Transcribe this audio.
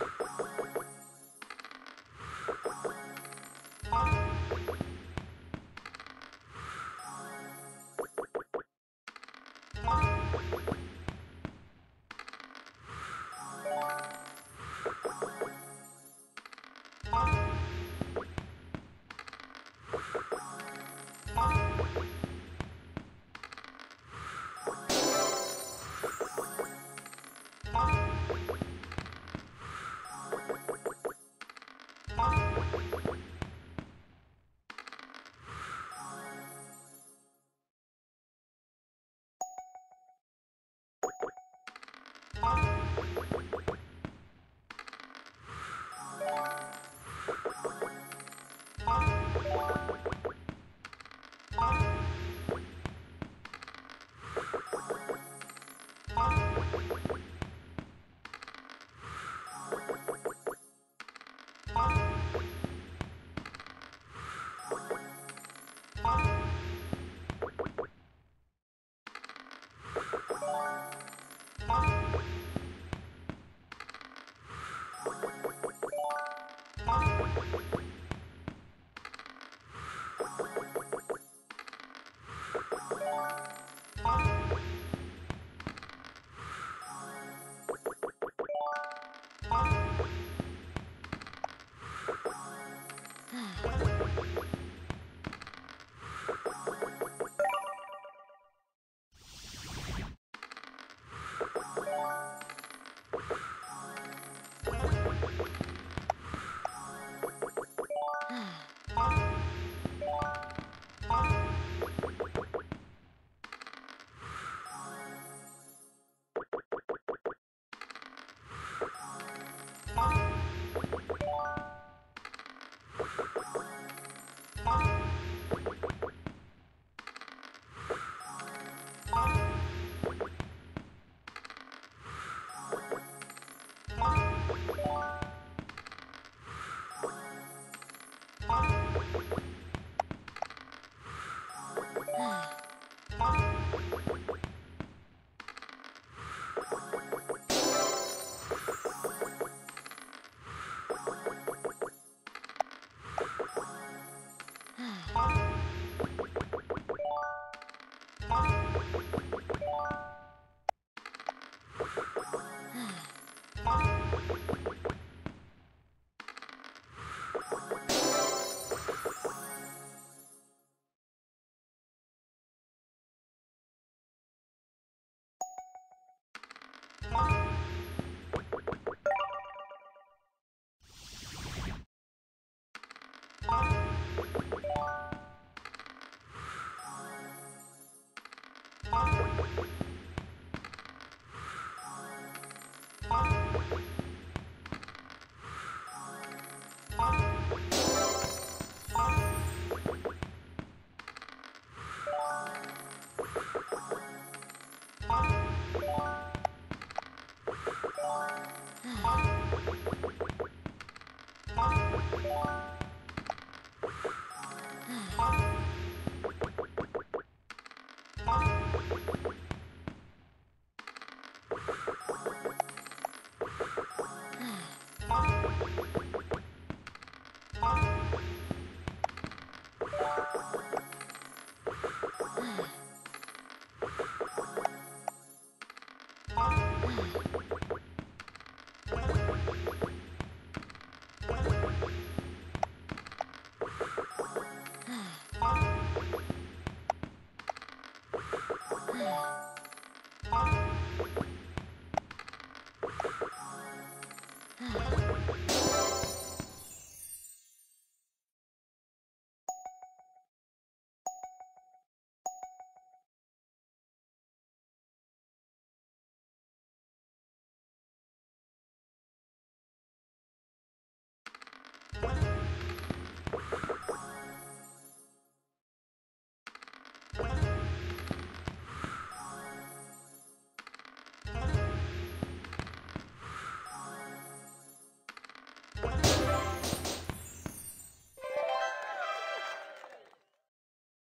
you ああ。Yeah.